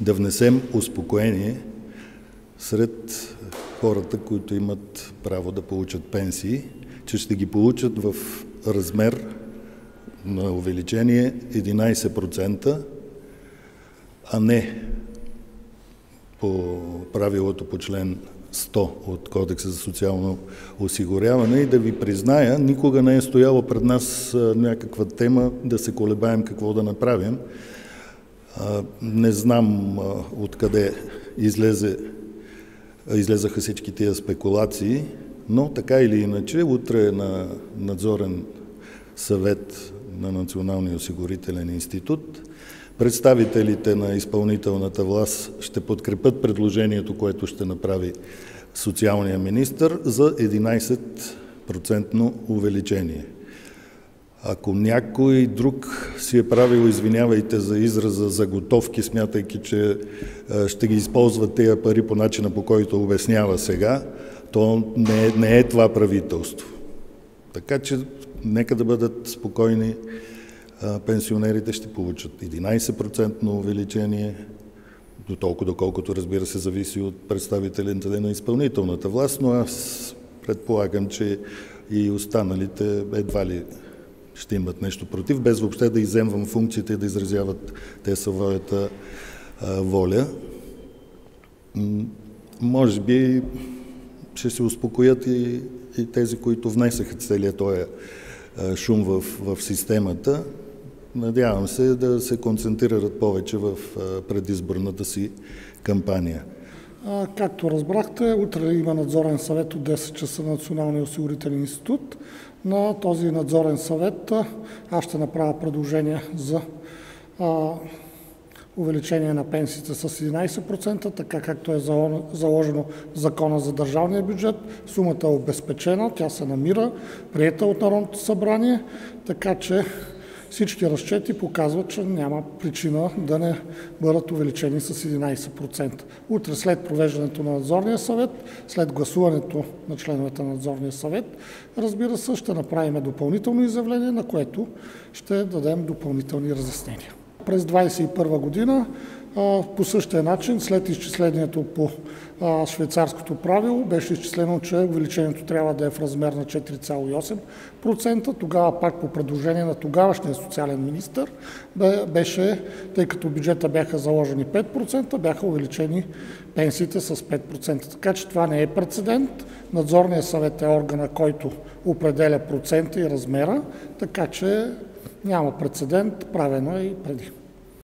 да внесем успокоение сред хората, които имат право да получат пенсии, че ще ги получат в размер на увеличение 11%, а не по правилото по член 100 от Кодекса за социално осигуряване и да ви призная, никога не е стояло пред нас някаква тема да се колебаем какво да направим. Не знам откъде излезе, излезаха всички тия спекулации, но така или иначе, утре е на надзорен съвет на Националния осигурителен институт Представителите на изпълнителната власт ще подкрепят предложението, което ще направи социалния министр за 11% увеличение. Ако някой друг си е правил, извинявайте за израза, заготовки, смятайки, че ще ги използват тези пари по начина, по който обяснява сега, то не е, не е това правителство. Така че нека да бъдат спокойни пенсионерите ще получат 11% увеличение, до толкова доколкото разбира се зависи от представителите на изпълнителната власт, но аз предполагам, че и останалите едва ли ще имат нещо против, без въобще да иземвам функциите и да изразяват те своята воля. Може би ще се успокоят и, и тези, които внесаха целият този шум в, в системата. Надявам се да се концентрират повече в предизборната си кампания. Както разбрахте, утре има надзорен съвет от 10 часа на Националния осигурителен институт. На този надзорен съвет аз ще направя предложение за увеличение на пенсиите с 11%, така както е заложено в Закона за държавния бюджет. Сумата е обезпечена, тя се намира, приета от Народното събрание, така че всички разчети показват, че няма причина да не бъдат увеличени с 11%. Утре след провеждането на надзорния съвет, след гласуването на членовете на надзорния съвет, разбира се, ще направим допълнително изявление, на което ще дадем допълнителни разяснения. През 2021 година по същия начин, след изчислението по швейцарското правило, беше изчислено, че увеличението трябва да е в размер на 4,8%. Тогава пак по предложение на тогавашния социален министр беше, тъй като бюджета бяха заложени 5%, бяха увеличени пенсиите с 5%. Така че това не е прецедент. Надзорният съвет е органа, който определя процента и размера, така че няма прецедент, правено е и преди.